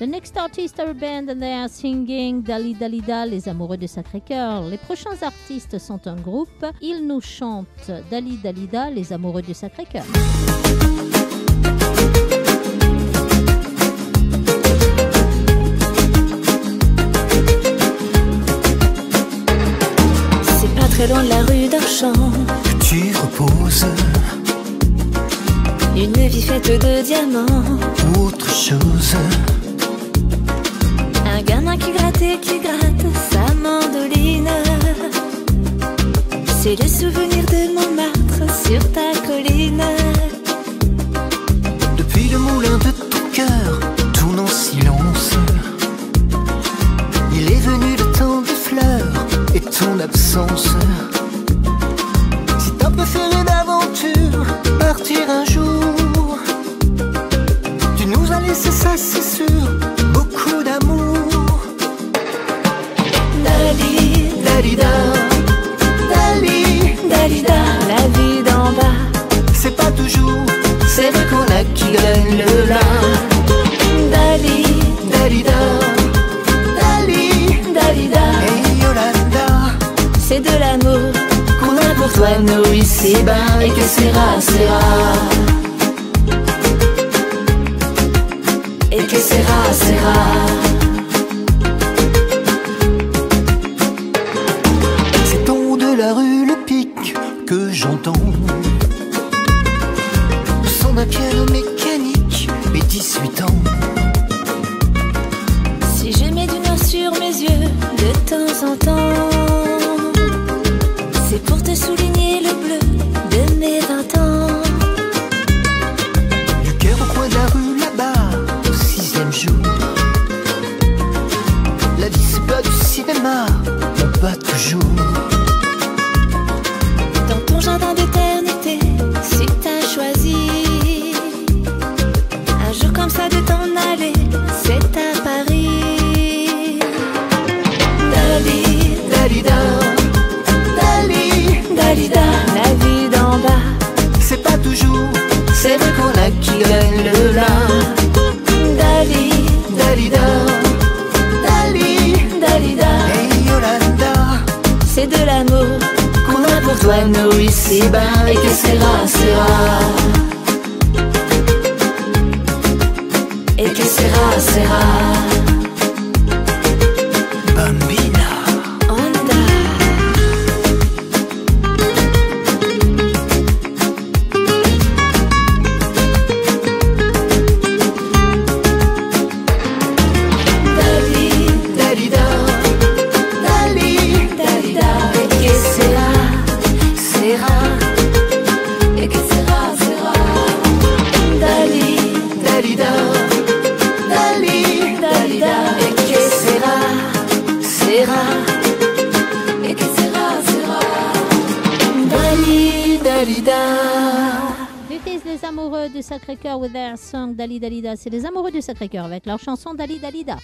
The next artists are a band and they are singing Dali Dalida, les amoureux du Sacré-Cœur. Les prochains artistes sont un groupe. Ils nous chantent Dali Dalida, les amoureux du Sacré-Cœur. C'est pas très loin de la rue d'Archamp. Tu reposes Une vie faite de diamants. autre chose. Qui gratte et qui gratte sa mandoline. C'est le souvenir de Montmartre sur ta colline. Depuis le moulin de ton cœur, tourne en silence. Il est venu le temps des fleurs et ton absence. Si t'as préféré d'aventure, partir un jour, tu nous as laissé ça, c'est sûr, beaucoup d'amour. Dalida, Dali, Dalida, la vie d'en bas. c'est pas toujours, c'est vrai qu'on a qui gagne le lin. Dali, Dalida, Dali, Dalida, et Yolanda. c'est de l'amour qu'on a pour toi, nous ici-bas, et que sera, sera, D'un piano mécanique et 18 ans. Si je mets du noir sur mes yeux de temps en temps, c'est pour te souligner le bleu de mes 20 ans. Du cœur au coin de la rue là-bas, au sixième jour. La vie c'est pas du cinéma, on pas toujours. Toi, nous ici-bas, et que sera, sera, et que sera, sera. Dalida. It is les amoureux du Sacré-Cœur with their song Dali Dalida. C'est les amoureux du Sacré-Cœur avec leur chanson Dali Dalida.